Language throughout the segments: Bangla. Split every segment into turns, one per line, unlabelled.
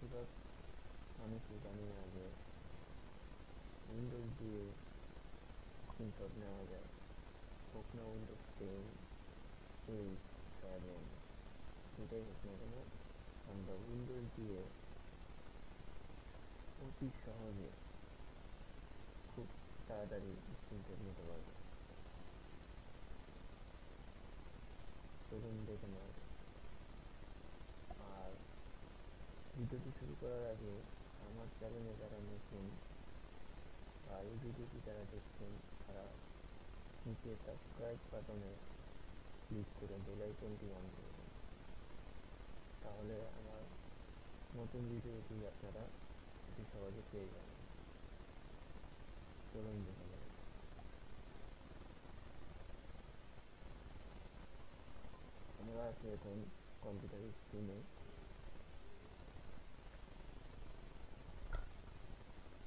বেশিরভাগ মানুষই জানি না যে উইন্ডোজ দিয়ে স্ক্রিনশট নেওয়া যায়, হোক না উইন্ডোজ টেন এইট সেভেন যেটাই হোক না কেন, আমরা উইন্ডোজ দিয়ে অতি সহজে খুব তাড়াতাড়ি স্ক্রিনশট নিতে পারব। চলুন দেখে নেওয়া যাক। আর ভিডিওটি শুরু করার আগে আমার চ্যানেলে যারা নতুন বা এই ভিডিওটি যারা দেখছেন, তারা নিচে সাবস্ক্রাইব বাটনে ক্লিক করে বেল আইকনটি অন করে দিন তাহলে আমার নতুন ভিডিওটি আপনারা অতি সহজে পেয়ে যাবেন চলুন দেখে। আমরা আছি এখন কম্পিউটার স্ক্রিনে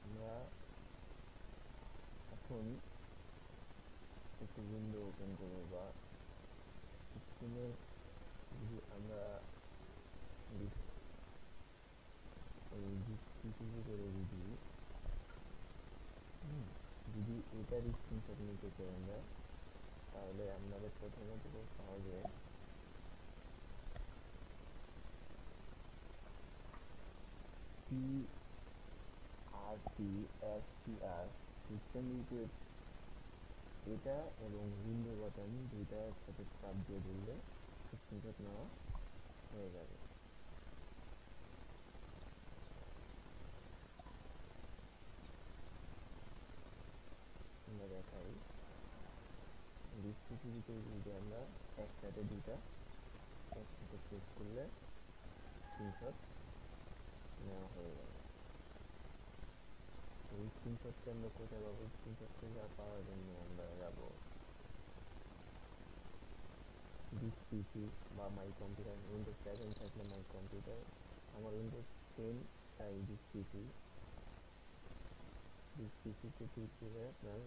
আমরা এখন একটি উইন্ডো ওপেন করব বা স্ক্রিনে যদি আমরা ডিস- ওই ডিসপিসি করে যদি হুম, যদি এটার স্ক্রিনশট নিতে চাই আমরা তাহলে আপনাদের প্রথমত খুব সহজে P R P S P R system request এটা এবং বাটন দুইটা একসাথে চাপ দিয়ে ধরলে স্ক্রিনশট নেওয়া হয়ে যাবে। আমরা দেখাই। ডিসপিসিবিতে যদি আমরা একসাথে দুইটা একসাথে প্রেস করলে স্ক্রিনশট নেওয়া হয়ে যাবে। স্ক্রিনশটটা আমরা কোথায় পাবো স্ক্রিনশটটা যা পাওয়ার জন্য আমরা যাব দিস পিসি বা মাই কম্পিউটার উইন্ডোজ সেভেন থাকলে মাই কম্পিউটার আমার উইন্ডোজ টেন তাই দিস পিসি দিস পিসিতে ক্লিক করে আপনার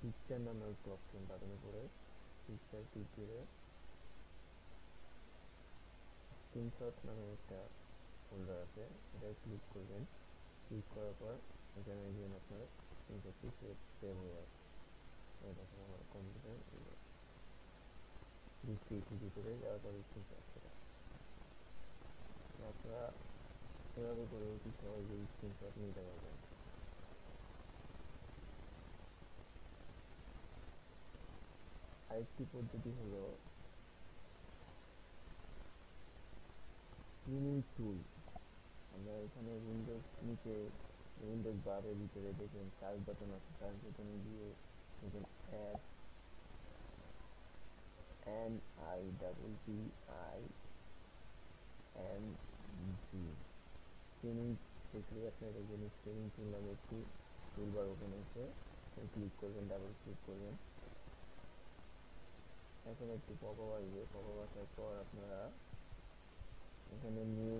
পিকচার নামের একটু অপশন বাটন উপরে পিকচার ক্লিক করে স্ক্রিনশট নামে একটা ফোল্ডার আছে এটা ক্লিক করবেন ক্লিক করার পর এখানে গিয়ে আপনার স্ক্রিনশটটি সেভ হয়ে যাবে এই দেখেন আমার কম্পিউটার ডিসপিসি ভিতরে যাওয়ার পর স্ক্রিনশট সেটা আপনারা এভাবে করে অতি সহজে স্ক্রিনশট নিতে পারবেন আরেকটি পদ্ধতি হলো স্ক্রিনিং টুল আমরা এখানে উইন্ডোজ নিচে উইন্ডোজ বারের ভিতরে দেখবেন সার্চ বাটন আছে সার্চ বাটনে গিয়ে দেখবেন S N I double P I N G. Screening দেখলে আপনার দেখবেন স্ক্রিনিং টুল নামে একটি টুলবার ওপেন হয়েছে। ক্লিক করবেন ডাবল ক্লিক করবেন। এখন একটু পপ আসবে। পপ আসার পর আপনারা এখানে নিউ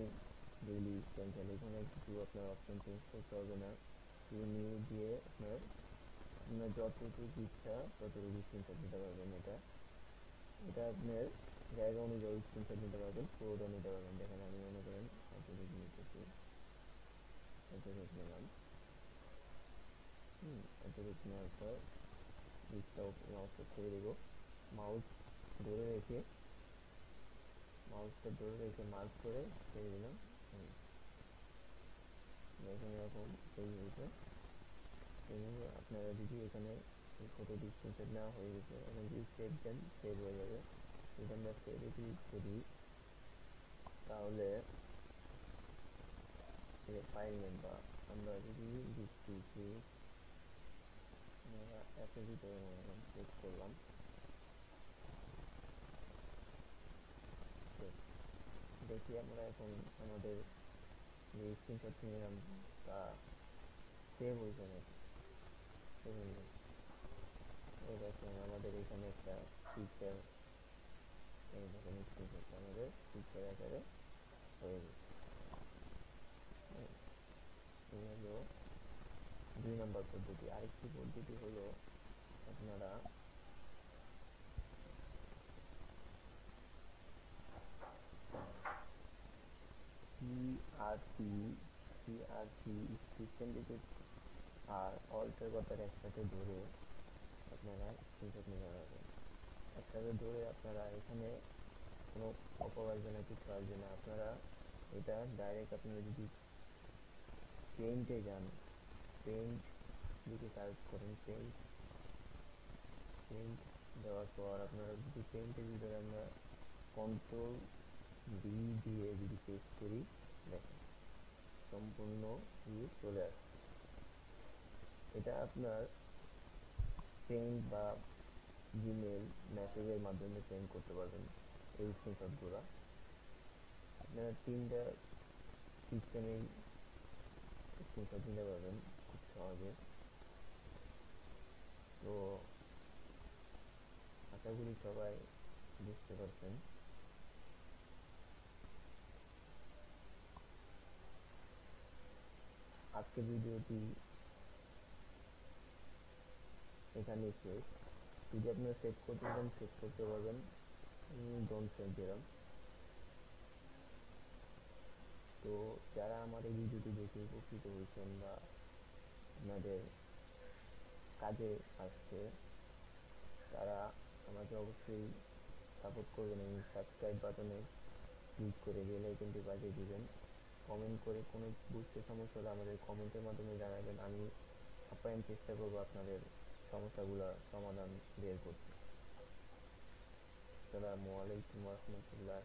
ডেইলি ক্যান্সেল এখানে কিছু আপনার অপশন চেঞ্জ করতে হবে না নিউ দিয়ে আপনার আপনার যতটুকু ইচ্ছা ততটুকু স্ক্রিনশট নিতে পারবেন এটা এটা আপনার জায়গা অনুযায়ী স্ক্রিনশট নিতে পারবেন পুরোটা নিতে পারবেন দেখেন আমি মনে করেন এতটুকু নিতেছি এতটুকু নিলাম হুম নেওয়ার পর লিস্টটা মাউসটা ছেড়ে দেবো মাউস ধরে রেখে মাউসটা ধরে রেখে মার্ক করে ছেড়ে দিলাম আপনারা যদি এখানে ফটোটি স্ক্রিনশট নেওয়া হয়ে গেছে এখন যদি সেভ দেন সেভ হয়ে যাবে যদি আমরা সেভে ক্লিক করি তাহলে ফাইল নেম বা আমরা যদি দিচ্ছি অ্যাপের ভিতরে ক্লিক করলাম দেখি আমরা এখন আমাদের যে স্ক্রিনশট নিলাম তা সেভ হয়ে এই দেখেন আমাদের এখানে একটা পিকচার এই দেখেন স্ক্রিনশট আমাদের পিকচার আকারে হয়ে গেছে হলো দুই নম্বর পদ্ধতি আরেকটি পদ্ধতি হলো আপনারা R C R C system digit আর অল্টের কথার একসাথে ধরে আপনারা স্ক্রিনশট নিতে পারবেন একসাথে ধরে আপনারা এখানে কোনো পপ আসবে না কিছু আসবে না আপনারা এটা ডাইরেক্ট আপনারা যদি পেইন্টে যান পেইন্ট যদি সার্চ করেন পেইন্ট পেইন্ট দেওয়ার পর আপনারা যদি পেইন্টের ভিতরে আমরা কন্ট্রোল ডি দিয়ে যদি পেস্ট করি দেখেন সম্পূর্ণ ভিউ চলে আসছে। এটা আপনার পেইন্ট বা জিমেল মেসেজের মাধ্যমে সেন্ড করতে পারবেন। এই স্ক্রিনশটগুলো আপনারা তিনটা সিস্টেমেই স্ক্রিনশট নিতে পারবেন খুব সহজে। তো আশা করি সবাই বুঝতে পারছেন। আজকের ভিডিওটি এখানেই শেষ যদি আপনারা সেভ করতে চান সেভ করতে পারবেন ডোন্ট সেভ তো যারা আমার এই ভিডিওটি দেখে উপকৃত হয়েছেন বা আপনাদের কাজে আসছে, তারা আমাকে অবশ্যই সাপোর্ট করবেন এবং সাবস্ক্রাইব বাটনে ক্লিক করে বেল আইকনটি বাজিয়ে দিবেন। কমেন্ট করে কোনো বুঝতে সমস্যা হলে আমাদের কমেন্টের মাধ্যমে জানাবেন। আমি আপ্যায়ন চেষ্টা করব আপনাদের সমস্যাগুলো সমাধান বের করতে। আসসালামু আলাইকুম রহমতুল্লাহ